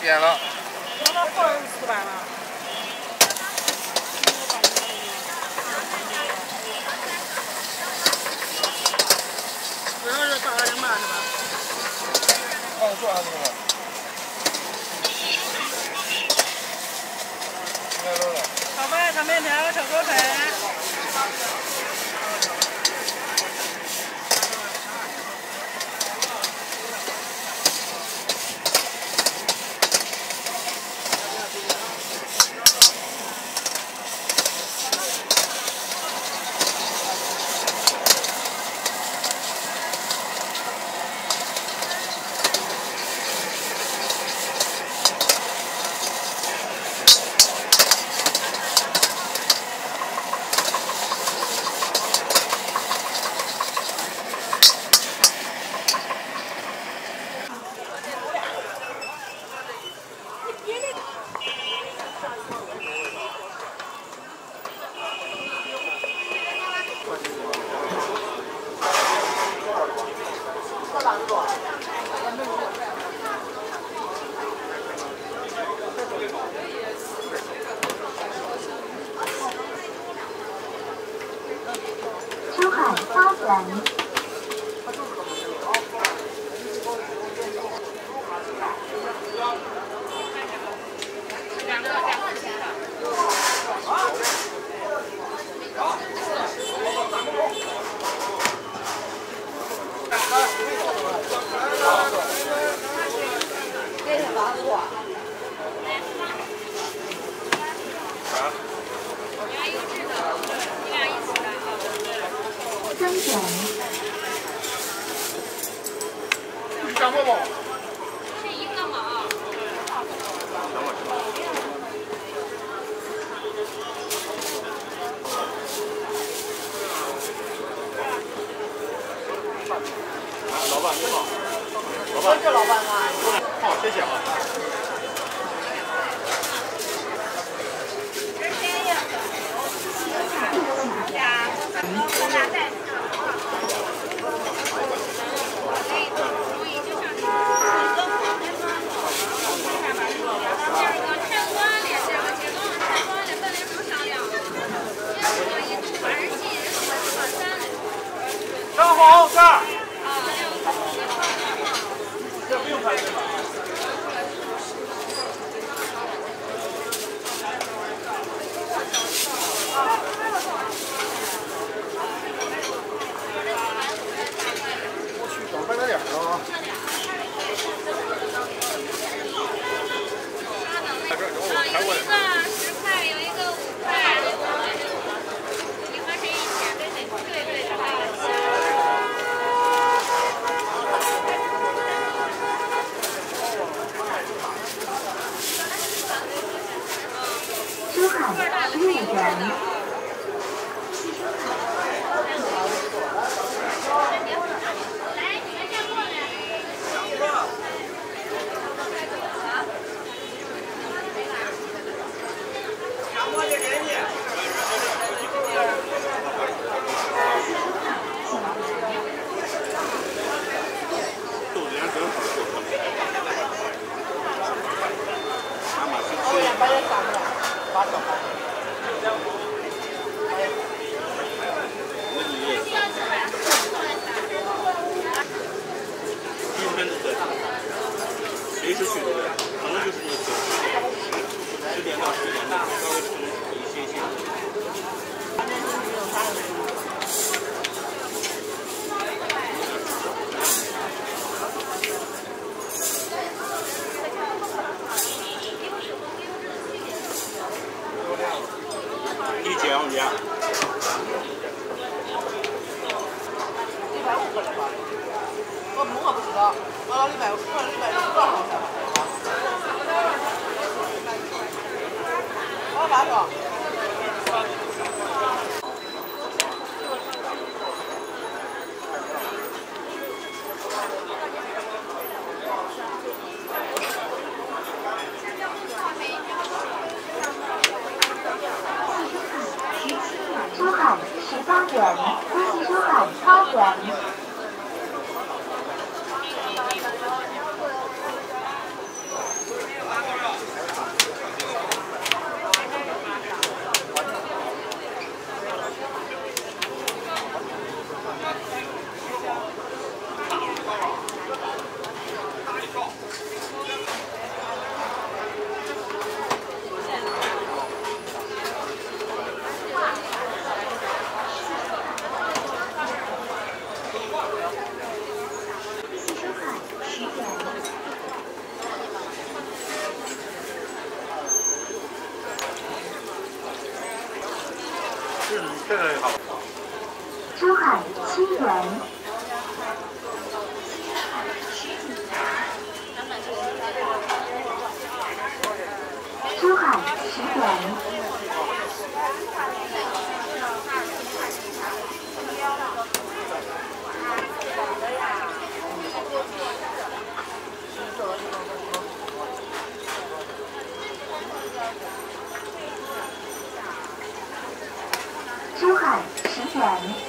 点了。那个货儿吃完了。主要是大二零八是吧？看做还是什么？来了了。炒饭、炒面条、炒锅粉。珠海花园。老板你好，老板。这老板啊。珠海植一百五过来吧。我木我不知道，我老一百五，我一百五多少钱？我八十。珠海十八园，恭喜珠七元，珠海十元，珠海十元，